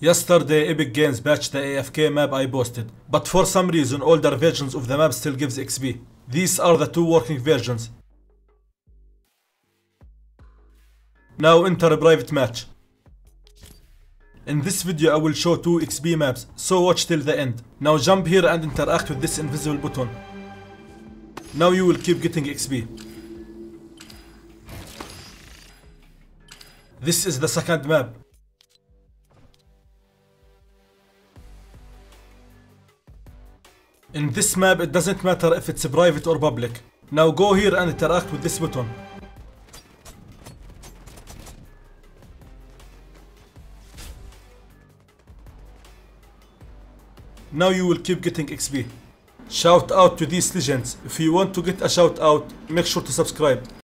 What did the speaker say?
Yesterday Epic Games patched the AFK map I posted, but for some reason older versions of the map still gives XP. These are the two working versions. Now enter a private match. In this video I will show two XP maps, so watch till the end. Now jump here and interact with this invisible button. Now you will keep getting XP. This is the second map. In this map it doesn't matter if it's private or public. Now go here and interact with this button. Now you will keep getting XP. Shout out to these legends. If you want to get a shout out, make sure to subscribe.